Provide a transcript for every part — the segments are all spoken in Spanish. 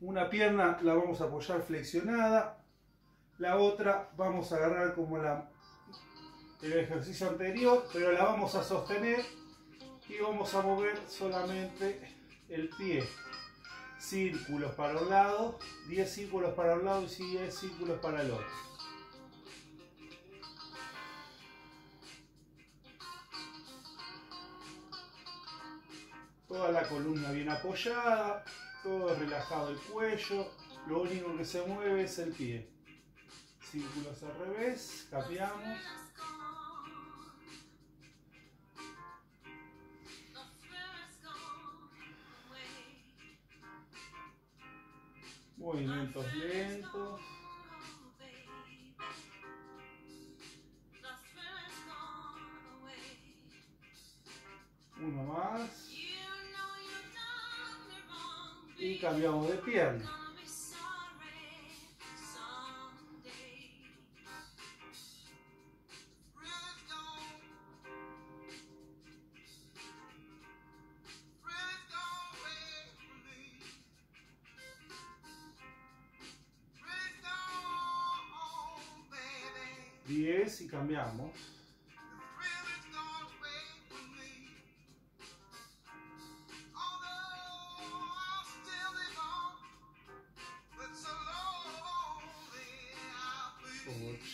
Una pierna la vamos a apoyar flexionada, la otra vamos a agarrar como la, el ejercicio anterior, pero la vamos a sostener y vamos a mover solamente el pie. Círculos para un lado, 10 círculos para un lado y 10 círculos para el otro. Toda la columna bien apoyada, todo relajado el cuello, lo único que se mueve es el pie. Círculos al revés, cambiamos. Movimientos lentos. Cambiamos de pierna. Diez y cambiamos.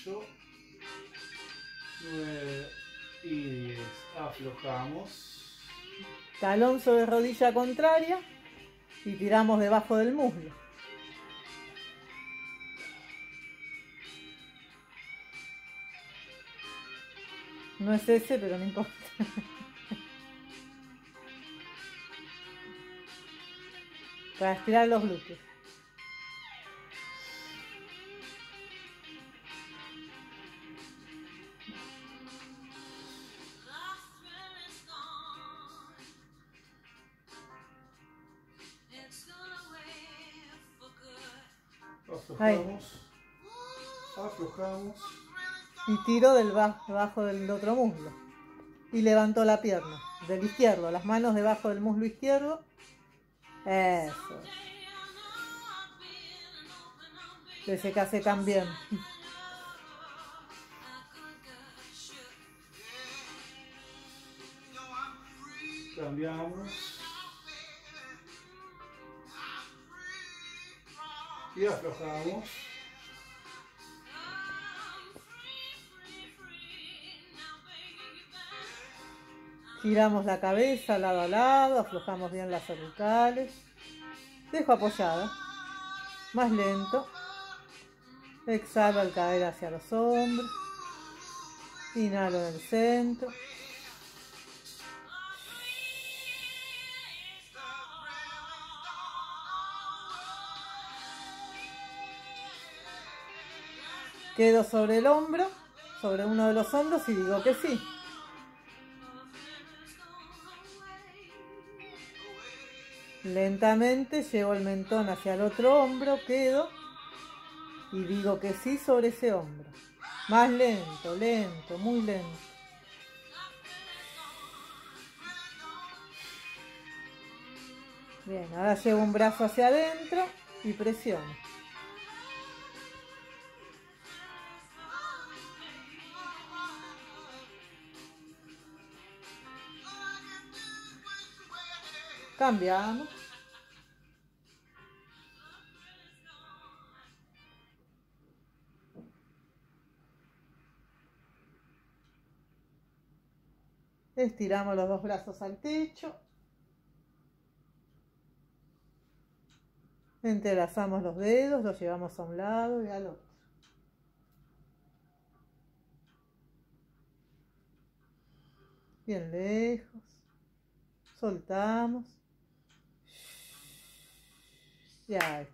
Ocho. Nueve y diez. Aflojamos. Talón sobre rodilla contraria y tiramos debajo del muslo. No es ese, pero no importa. Para estirar los glúteos. Aflojamos. Aflojamos. Y tiro del ba- debajo del otro muslo. Y levanto la pierna del izquierdo, las manos debajo del muslo izquierdo. Eso. Que hace también. Cambiamos. Y aflojamos. Giramos la cabeza lado a lado, aflojamos bien las cervicales. Dejo apoyada. Más lento. Exhalo al caer hacia los hombros. Inhalo en el centro. Quedo sobre el hombro, sobre uno de los hombros y digo que sí. Lentamente llevo el mentón hacia el otro hombro, quedo y digo que sí sobre ese hombro. Más lento, lento, muy lento. Bien, ahora llevo un brazo hacia adentro y presiono. Cambiamos. Estiramos los dos brazos al techo. Entrelazamos los dedos, los llevamos a un lado y al otro. Bien lejos. Soltamos. Yeah.